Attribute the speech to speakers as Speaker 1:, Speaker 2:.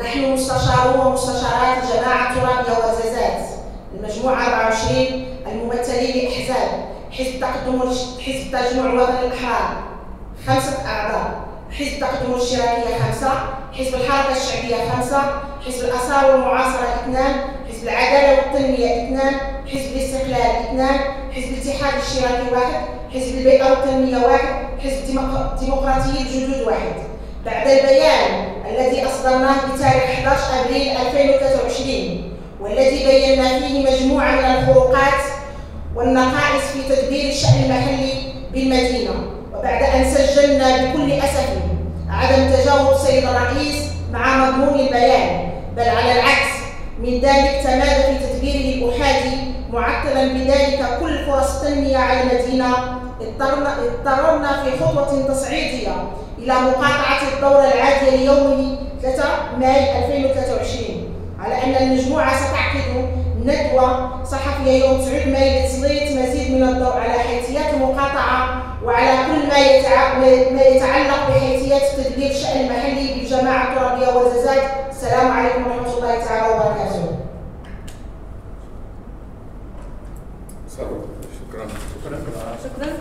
Speaker 1: نحن مستشارو ومستشارات الجماعة الترابية والزازات المجموعة 24 الممثلين لأحزاب حزب تقدم حزب تجمع الوطني الأحرار. خمسة أعضاء. حزب تقدم الاشتراكية خمسة حزب الحركة الشعبية خمسة حزب الآثار والمعاصرة اثنان حزب العدالة والتنمية اثنان حزب الاستقلال اثنان حزب الاتحاد الاشتراكي واحد حزب البيئة والتنمية واحد حزب ديمقراطية الجدود واحد. بعد البيان أصدرناه بتاريخ 11 أبريل 2023 والذي بينا فيه مجموعة من الخروقات والنقائص في تدبير الشأن المحلي بالمدينة. وبعد أن سجلنا بكل أسف عدم تجاوب سيد الرئيس مع مضمون البيان بل على العكس من ذلك تمادى في تدبيره الأحادي معطلا بذلك كل فرص التنمية على المدينة اضطررنا في خطوة تصعيدية إلى مقاطعة الدورة العادية ليوم 3 ماي 2023 على أن المجموعة ستعقد ندوة صحفية يوم 9 ماي لتسليط مزيد من الضوء على حيثيات المقاطعة وعلى كل ما يتعلق بحيثيات تدبير الشأن المحلي بالجماعة الترابية والزلزال السلام عليكم ورحمة الله تعالى وبركاته. شكرا. شكرا. شكرا.